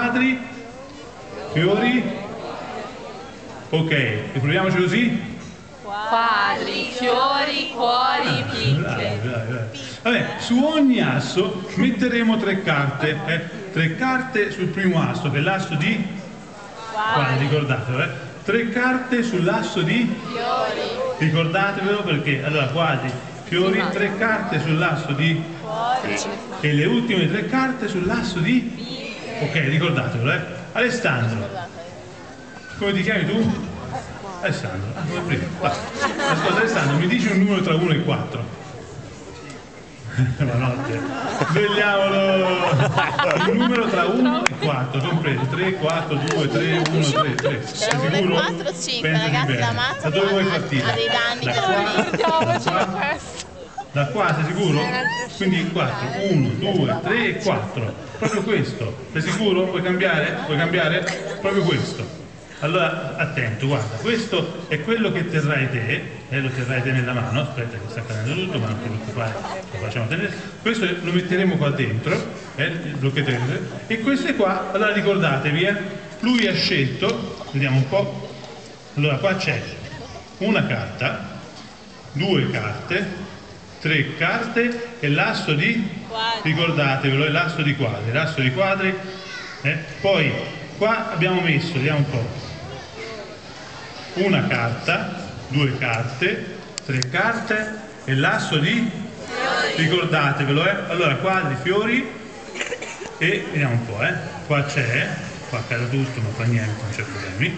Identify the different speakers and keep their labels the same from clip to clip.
Speaker 1: quadri, fiori. Ok, riproviamoci così.
Speaker 2: Quadri, fiori, cuori,
Speaker 1: Bravi,
Speaker 2: picche.
Speaker 1: Vabbè, su ogni asso metteremo tre carte, eh? tre carte sul primo asso, che è l'asso di quadri, ricordatelo, eh? tre carte sull'asso di
Speaker 2: Fiori,
Speaker 1: ricordatevelo perché allora quadri, fiori, tre carte sull'asso di
Speaker 2: cuori,
Speaker 1: e le ultime tre carte sull'asso di ok, ricordatevelo, eh? Alessandro, come ti chiami tu? Alessandro, ah, come prima. Va. Ascolta Alessandro, mi dici un numero tra 1 e 4? La notte. Svegliamolo! Un numero tra 1 e 4, compreso. 3, 4, 2, 3, 1, 3, 3. Sei
Speaker 3: Tra uno e
Speaker 1: sicuro?
Speaker 3: quattro, cinque,
Speaker 1: Pensati
Speaker 3: ragazzi,
Speaker 1: bene.
Speaker 3: la mazza
Speaker 1: Da dove vuoi partire?
Speaker 3: ha dei danni
Speaker 1: Da qua? Da qua? Da qua, sei sicuro? Quindi 4, 1, 2, 3 e 4. Proprio questo. Sei sicuro? Puoi cambiare? Puoi cambiare? Proprio questo. Allora, attento, guarda, questo è quello che terrai te, eh, lo terrai te nella mano, aspetta che sta cadendo tutto, ma non ti preoccupare, lo facciamo tenere. Questo lo metteremo qua dentro, eh, blocchetto dentro, e queste qua, allora ricordatevi, eh, lui ha scelto, vediamo un po', allora qua c'è una carta, due carte, tre carte e l'asso di
Speaker 3: Quadri.
Speaker 1: ricordatevelo, è l'asso di quadri, l'asso di quadri, eh. poi qua abbiamo messo, vediamo un po', una carta, due carte, tre carte e l'asso di ricordatevelo, eh. allora quadri, fiori e vediamo un po', eh. qua c'è, qua cade tutto, ma fa niente, non c'è problemi,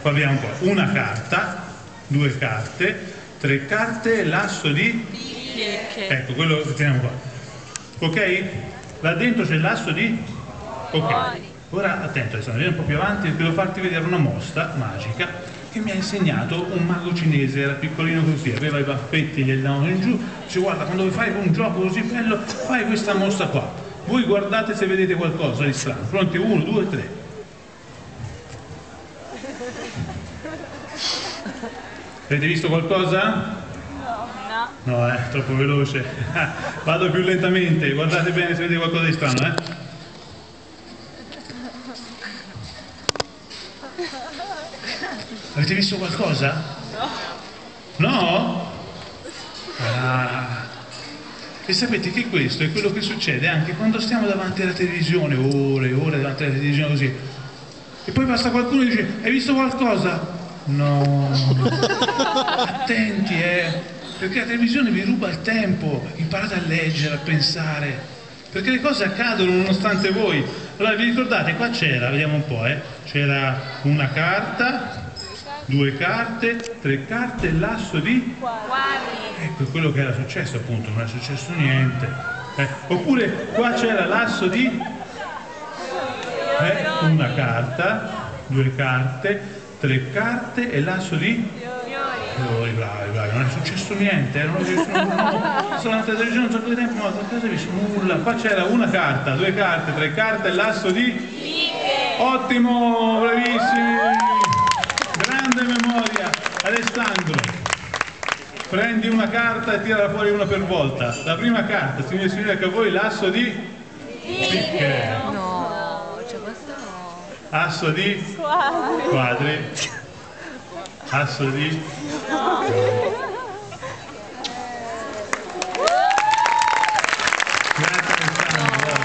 Speaker 1: qua abbiamo po', una carta, due carte, tre carte e l'asso di
Speaker 2: picche.
Speaker 1: Ecco, quello che teniamo qua. Ok? Là dentro c'è l'asso di... Ok. Ora attento, Alessandro, vieni un po' più avanti perché devo farti vedere una mossa magica che mi ha insegnato un mago cinese, era piccolino così, aveva i baffetti, gli andavano in giù, dice guarda quando fare un gioco così bello fai questa mossa qua. Voi guardate se vedete qualcosa di strano. Pronti? Uno, due, tre. Avete visto qualcosa?
Speaker 2: No.
Speaker 1: È troppo veloce. Vado più lentamente, guardate bene se vedete qualcosa di strano, eh. Avete visto qualcosa? No. No? Ah. E sapete che questo è quello che succede anche quando stiamo davanti alla televisione, ore e ore davanti alla televisione così. E poi passa qualcuno e dice, hai visto qualcosa? No. Attenti, eh. Perché la televisione vi ruba il tempo, imparate a leggere, a pensare. Perché le cose accadono nonostante voi. Allora vi ricordate, qua c'era, vediamo un po', eh. C'era una carta, due carte, tre carte, l'asso di...
Speaker 2: Quadri,
Speaker 1: Ecco quello che era successo appunto, non è successo niente. Eh, Oppure qua c'era l'asso di eh, una carta, due carte, tre carte e l'asso di fiori, bravi, bravi, non è successo niente, eh, non è successo nulla. Sono andata a televisione un sacco di tempo, ma non ho visto nulla. Qua c'era una carta, due carte, tre carte e l'asso di Ottimo, bravissimi! Grande memoria. Alessandro, prendi una carta e tirala fuori una per volta. La prima carta, signore e signori, ecco a voi l'asso di picche.
Speaker 2: no, cioè questo no.
Speaker 1: Asso di quadri. Asso di Grazie Alessandro.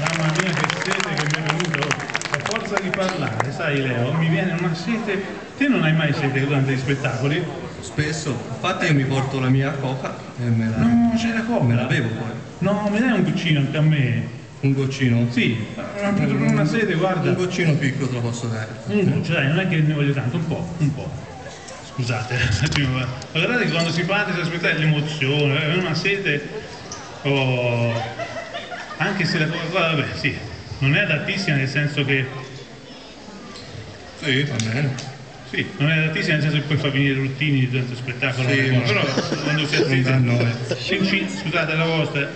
Speaker 1: Mamma mia che sete che mi è venuto. A forza di parlare, sai Leo, mi viene una sete. Te non hai mai sete durante gli spettacoli?
Speaker 4: Spesso, infatti io mi porto la mia coca e me la,
Speaker 1: No, c'è la
Speaker 4: me la
Speaker 1: coca.
Speaker 4: bevo poi.
Speaker 1: No, mi dai un goccino anche a me?
Speaker 4: Un goccino?
Speaker 1: Sì, una sete, guarda.
Speaker 4: Un goccino piccolo te lo posso dare.
Speaker 1: Un goccio, dai, non è che ne voglio tanto, un po', un po'. Scusate, guardate che quando si parte si aspetta l'emozione, è una sete, oh, anche se la Coca-Cola, vabbè, sì, non è adattissima nel senso che,
Speaker 4: Sì, va bene.
Speaker 1: Sì, non è adattissima nel senso che poi fa venire ruttini durante lo spettacolo,
Speaker 4: Sì,
Speaker 1: ma- però quando si attende, scusate la vostra,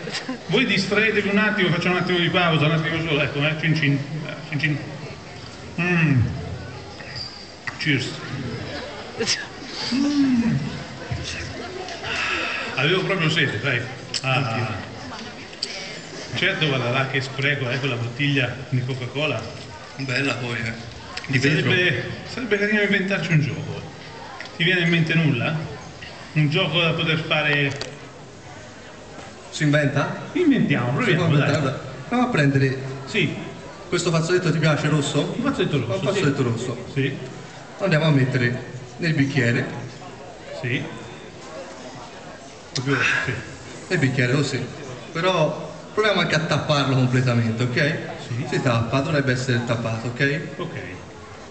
Speaker 1: voi distraetevi un attimo, facciamo un attimo di pausa, un attimo solo, ecco, eh, cin cin, cin cin. Mm. Cheers. Mm. Avevo proprio sete, dai. Ah. Certo, guarda là che spreco, eh, quella bottiglia di Coca-Cola.
Speaker 4: Bella poi, eh. Di vetro.
Speaker 1: Sarebbe, sarebbe carino inventarci un gioco. Ti viene in mente nulla? Un gioco da poter fare...
Speaker 4: Si inventa?
Speaker 1: Inventiamo, proviamo, dai.
Speaker 4: Proviamo a prendere
Speaker 1: Sì,
Speaker 4: questo fazzoletto, ti piace rosso?
Speaker 1: un fazzoletto
Speaker 4: Un
Speaker 1: rosso.
Speaker 4: fazzoletto rosso.
Speaker 1: Sì, sì,
Speaker 4: Lo andiamo a mettere nel bicchiere,
Speaker 1: sì. Proprio, sì.
Speaker 4: nel bicchiere così. Però proviamo anche a tapparlo completamente, ok?
Speaker 1: Sì.
Speaker 4: Si tappa, dovrebbe essere tappato, ok?
Speaker 1: Ok.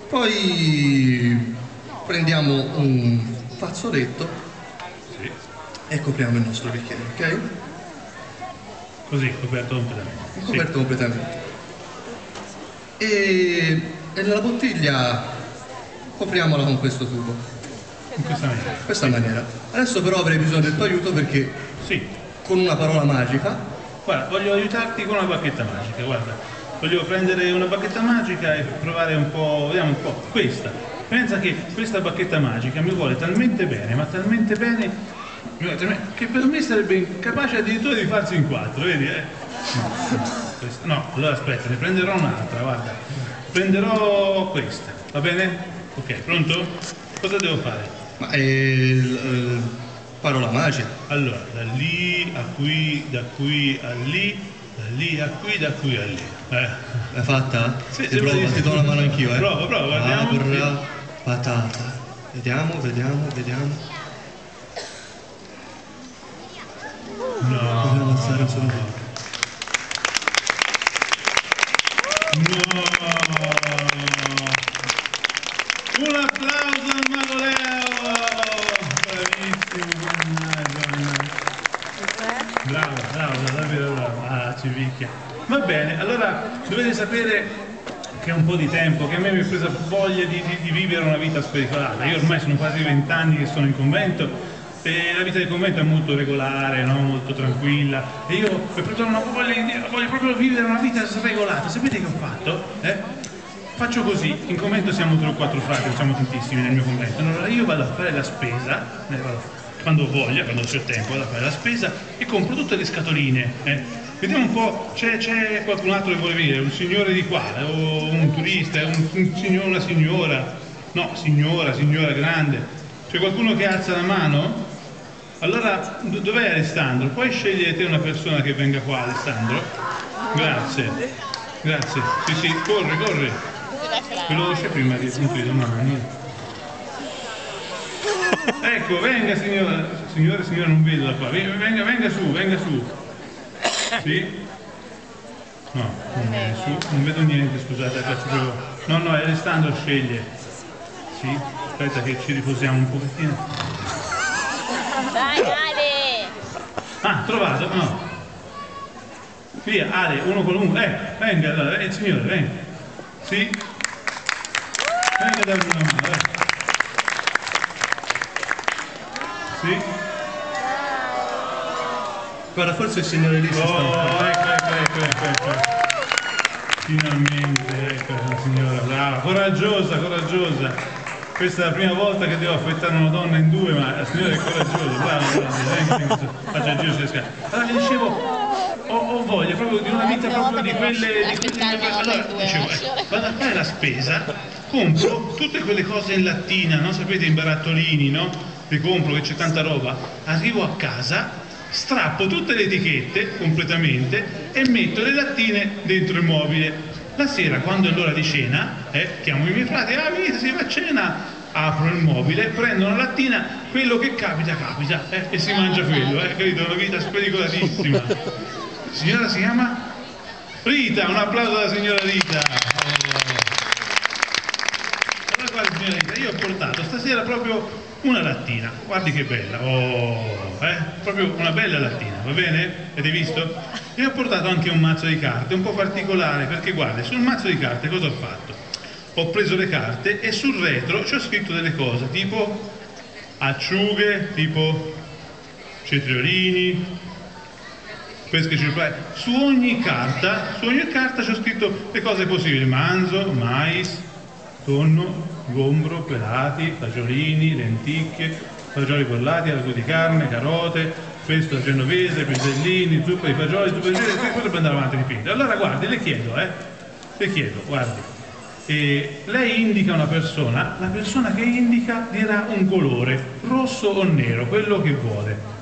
Speaker 4: Poi prendiamo un fazzoletto
Speaker 1: Sì.
Speaker 4: e copriamo il nostro bicchiere, ok?
Speaker 1: Così, coperto completamente. Sì.
Speaker 4: Coperto completamente. E, e la bottiglia copriamola con questo tubo,
Speaker 1: In questa maniera.
Speaker 4: in questa maniera. Adesso però avrei bisogno del tuo aiuto perché
Speaker 1: Sì.
Speaker 4: con una parola magica
Speaker 1: Guarda, voglio aiutarti con una bacchetta magica, guarda. Voglio prendere una bacchetta magica e provare un po', vediamo un po'. Questa. Pensa che questa bacchetta magica mi vuole talmente bene, ma talmente bene, che per me sarebbe capace addirittura di farsi in quattro, vedi? Eh? No, no, allora aspetta, ne prenderò un'altra, guarda. Prenderò questa, va bene? Ok, pronto? Cosa devo fare?
Speaker 4: Ma è il- parola magica.
Speaker 1: Allora, da lì a qui, da qui a lì, da lì a qui, da qui a lì. Eh.
Speaker 4: L'hai fatta?
Speaker 1: Sì,
Speaker 4: provo,
Speaker 1: sì.
Speaker 4: ti do una mano anch'io, eh.
Speaker 1: Prova, prova, guardiamo.
Speaker 4: Abra, patata. Vediamo, vediamo, vediamo.
Speaker 1: No.
Speaker 4: Proviamo a alzare solo.
Speaker 1: No. Un applauso al Mago Leo! Bravissimo, mannaggia, mannaggia. Bravo, bravo, davvero bravo. Ah, ci picchia. Va bene, allora dovete sapere che è un po' di tempo che a me mi è presa voglia di, di- di vivere una vita spericolata. Io ormai sono quasi vent'anni che sono in convento e la vita del convento è molto regolare, no? molto tranquilla e io ho una voglia, di- voglio proprio vivere una vita sregolata. Sapete che ho fatto? Eh? Faccio così, in convento siamo tre o quattro frati, siamo tantissimi nel mio convento, allora io vado a fare la spesa, eh, quando voglio, quando c'è tempo, vado a fare la spesa e compro tutte le scatoline. eh. Vediamo un po', c'è, qualcun altro che vuole venire, un signore di qua, eh, o un turista, un, un signore, una signora, no, signora, signora grande, c'è qualcuno che alza la mano? Allora, do- dov'è Alessandro? Puoi scegliere te una persona che venga qua, Alessandro? Grazie, grazie. Sì, sì, corre, corre. Veloce prima appunto di domani. Ecco, venga signora, signore, signora non vedo da qua, venga, venga su, venga su. Sì? No, non non vedo niente, scusate. No, no, Alessandro sceglie. Sì, aspetta che ci riposiamo un pochettino.
Speaker 2: Dai, Ale!
Speaker 1: Ah, trovato? No. Via, Ale, uno qualunque. Eh, venga, allora, eh, signore, venga. Sì. Venga a darmi una mano, eh. Sì.
Speaker 4: Guarda, forse il signore lì si sta
Speaker 1: Oh, ecco, ecco, ecco, ecco, ecco. Finalmente, ecco la signora, brava, coraggiosa, coraggiosa. Questa è la prima volta che devo affettare una donna in due, ma la signora è coraggiosa, brava, brava, venga, faccia il giro sulle scale. Allora vi dicevo, ho, ho voglia proprio di una vita proprio di quelle... Di quelle allora, dicevo, ecco, vado a fare la spesa, compro tutte quelle cose in lattina, no? Sapete, in barattolini, no? Le compro che c'è tanta roba, arrivo a casa, strappo tutte le etichette completamente e metto le lattine dentro il mobile. La sera, quando è l'ora di cena, eh, chiamo i miei frati, ah venite, si va a cena, apro il mobile, prendo una lattina, quello che capita, capita, eh, e si mangia quello, eh, capito? Una vita spericolatissima. Signora si chiama? Rita, un applauso alla signora Rita. Allora guardi signora Rita, io ho portato stasera proprio una lattina, guardi che bella, oh, eh? proprio una bella lattina, va bene? Avete visto? E ho portato anche un mazzo di carte, un po' particolare, perché guardi, sul mazzo di carte cosa ho fatto? Ho preso le carte e sul retro ci ho scritto delle cose, tipo acciughe, tipo cetriolini, pesche circolari. Su ogni carta, su ogni carta ci ho scritto le cose possibili, manzo, mais, tonno, gombro, pelati, fagiolini, lenticchie, fagioli bollati, algo di carne, carote, questo genovese, pisellini, zuppa di fagioli, zuppa di fagioli, per andare avanti dipinto. Allora guardi, le chiedo, eh, le chiedo, guardi, e lei indica una persona, la persona che indica dirà un colore, rosso o nero, quello che vuole.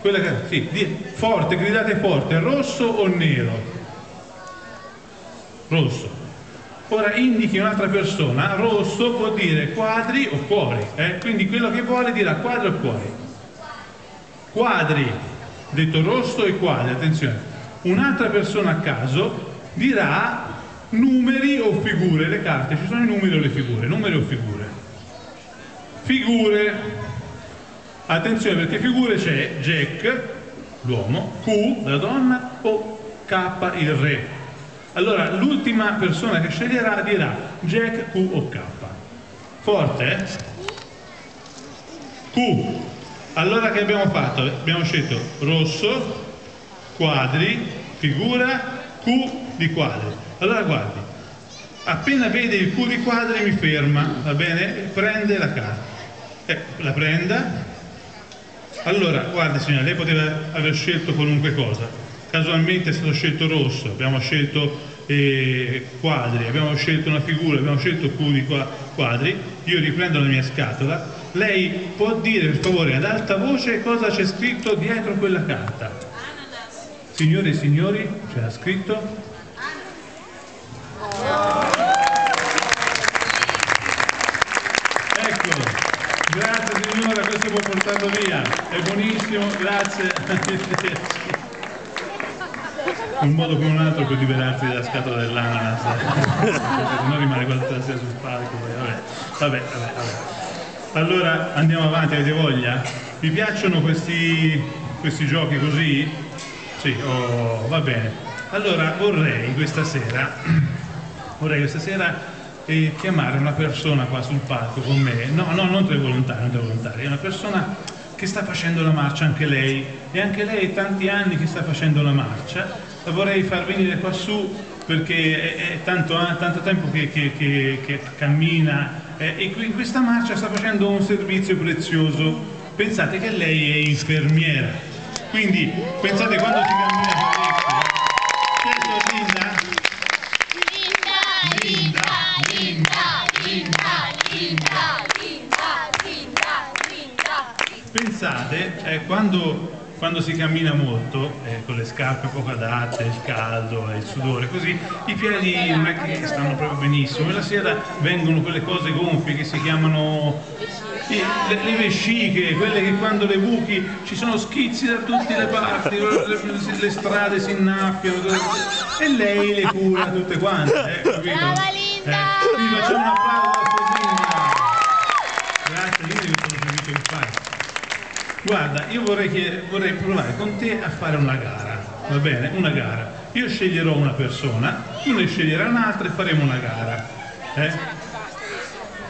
Speaker 1: Quella che, sì, forte, gridate forte, rosso o nero? Rosso. Ora indichi un'altra persona, rosso può dire quadri o cuori, eh? quindi quello che vuole dirà quadri o cuori. Quadri, detto rosso e quadri, attenzione. Un'altra persona a caso dirà numeri o figure, le carte, ci sono i numeri o le figure, numeri o figure. Figure, attenzione perché figure c'è Jack, l'uomo, Q, la donna o K, il re. Allora l'ultima persona che sceglierà dirà Jack, Q o K. Forte, eh? Q. Allora che abbiamo fatto? Abbiamo scelto rosso, quadri, figura, Q di quadri. Allora guardi, appena vede il Q di quadri mi ferma, va bene? Prende la carta. Eh, la prenda. Allora, guardi signora, lei poteva aver scelto qualunque cosa, casualmente è stato scelto rosso, abbiamo scelto eh, quadri, abbiamo scelto una figura, abbiamo scelto cudi quadri, io riprendo la mia scatola, lei può dire per favore ad alta voce cosa c'è scritto dietro quella carta. Signore e signori, c'era scritto? Ecco, grazie signora, questo può portarlo via, è buonissimo, grazie un modo come un altro per liberarsi dalla scatola dell'ananas se no rimane qualcosa sul palco vabbè. Vabbè, vabbè, vabbè. allora andiamo avanti avete voglia? vi piacciono questi, questi giochi così? sì, oh, va bene allora vorrei questa sera vorrei questa sera eh, chiamare una persona qua sul palco con me no, no, non tre volontari, non tre volontari è una persona che sta facendo la marcia anche lei e anche lei tanti anni che sta facendo la marcia vorrei far venire qua su perché è, tanto, eh, tanto, tempo che, che, che, che cammina eh, e in questa marcia sta facendo un servizio prezioso. Pensate che lei è infermiera. Quindi pensate quando si cammina certo Linda? Linda Linda Linda Linda Linda Linda. Pensate eh, quando quando si cammina molto, eh, con le scarpe poco adatte, il caldo, il sudore, così, i piedi non è che stanno proprio benissimo e la sera vengono quelle cose gonfie che si chiamano le, le, vesciche, quelle che quando le buchi ci sono schizzi da tutte le parti, le, le strade si innaffiano e lei le cura tutte quante. Eh, capito?
Speaker 2: Brava Linda!
Speaker 1: Eh, quindi facciamo un applauso a Linda. Grazie Linda per questo servizio che fai. Guarda, io vorrei, vorrei provare con te a fare una gara, va bene? Una gara. Io sceglierò una persona, tu ne sceglierai un'altra e faremo una gara. Eh?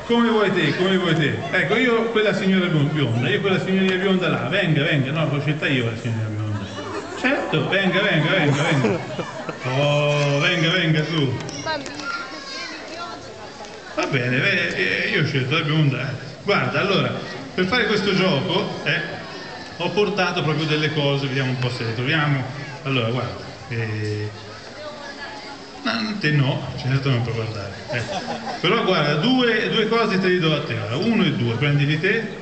Speaker 1: Come vuoi te, come vuoi te. Ecco, io quella signora bionda, io quella signora bionda là, venga, venga, no, l'ho scelta io la signora bionda. Certo, venga, venga, venga, venga. Oh, venga, venga su. Va bene, eh, io ho scelto la bionda. Guarda, allora, per fare questo gioco, eh, ho portato proprio delle cose, vediamo un po' se le troviamo. Allora, guarda, eh... no, te no, certo puoi guardare. Eh. Però guarda, due, due, cose te le do a te, allora, uno e due, prendili te,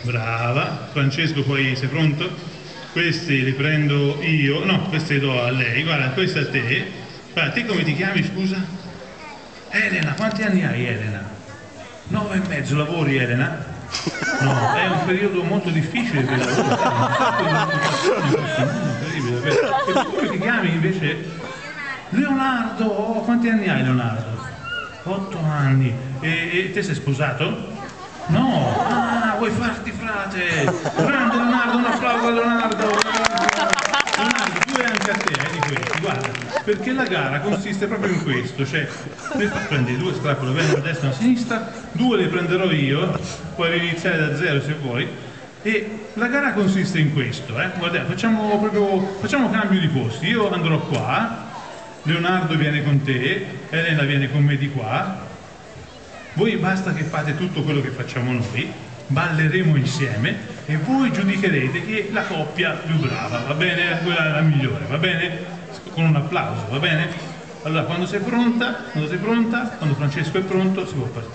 Speaker 1: brava, Francesco poi sei pronto? Questi li prendo io, no, questi li do a lei, guarda, questo a te. Guarda, te come ti chiami, scusa? Elena, quanti anni hai Elena? Nove e mezzo, lavori Elena? No, è un periodo molto difficile per la incredibile. E tu ti chiami invece? Leonardo, quanti anni hai Leonardo? Otto anni. E, e te sei sposato? No, ah, vuoi farti frate? Grande Leonardo, un applauso a Leonardo! Questi, guarda, perché la gara consiste proprio in questo, cioè prendi due strappole, vengono a destra e a sinistra, due le prenderò io, puoi iniziare da zero se vuoi, e la gara consiste in questo, eh? Guarda, facciamo proprio, facciamo cambio di posti, io andrò qua, Leonardo viene con te, Elena viene con me di qua, voi basta che fate tutto quello che facciamo noi, balleremo insieme e voi giudicherete chi è la coppia più brava, va bene? Quella la migliore, va bene? Con un applauso, va bene? Allora, quando sei pronta, quando sei pronta, quando Francesco è pronto, si può partire.